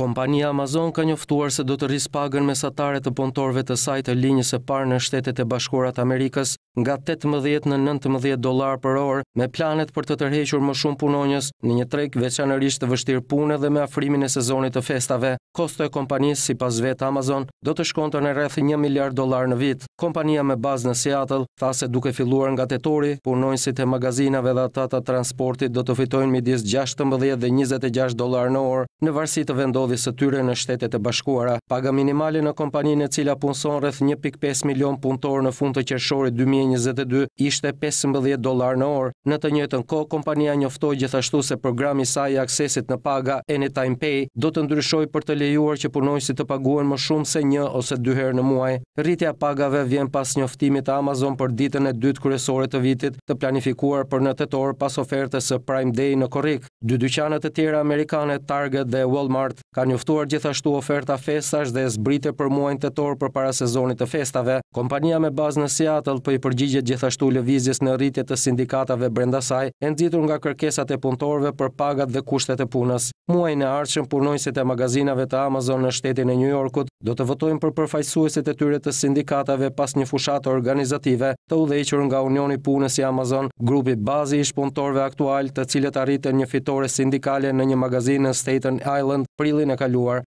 Kompania Amazon ka njoftuar se do të rrisë pagën mesatare të punëtorëve të saj të linjës së parë në Shtetet e Bashkuara të Amerikës nga tetëmbëdhjetë në nëntëmbëdhjetë dollarë për orë, me planet për të tërhequr më shumë punonjës në një treg veçanërisht të vështirë pune dhe me afrimin e sezonit të festave. Kosto e kompanisë, sipas vetë Amazon, do të shkonte në rreth një miliard dollarë në vit. Kompania me bazë në Seattle tha se duke filluar nga tetori, punonjësit e magazinave dhe ata të transportit do të fitojnë midis gjashtëmbëdhjetë dhe njëzet e gjashtë dollarë në orë, në varësi të vendodhjes së tyre në Shtetet e Bashkuara. Paga minimale në kompaninë e cila punëson rreth një pikë pesë milionë punëtorë në fund të qershorit dy mijë e njëzet e dy ishte pesëmbëdhjetë dollarë në orë. Në të njëjtën kohë, kompania njoftoi gjithashtu se programi i saj i aksesit në paga, Anytime Pay, do të ndryshojë për të lejuar që punonjësit të paguhen më shumë se një ose dy herë në muaj. Rritja e pagave vjen pas njoftimit të Amazon për ditën e dytë kryesore të vitit, të planifikuar për në tetor pas ofertës së Prime Day në korrik. Dy dyqane të tjera amerikane, Target dhe Walmart, kanë njoftuar gjithashtu oferta festash dhe zbritje për muajin tetor përpara sezonit të festave. Kompania me bazë në Seattle po i përgjigjet gjithashtu lëvizjes në rritje të sindikatave brenda saj, e nxitur nga kërkesat e punëtorëve për pagat dhe kushtet e punës. Muajin e ardhshëm, punonjësit e magazinave të Amazon në shtetin e Nju Jorkut do të votojnë për përfaqësuesit e tyre të sindikatave pas një fushate organizative të udhëhequr nga Unioni i Punës i Amazon, grupi bazë i ish-punëtorëve aktualë, të cilët arritën një fitore sindikale në një magazinë në Staten Island prillin e kaluar.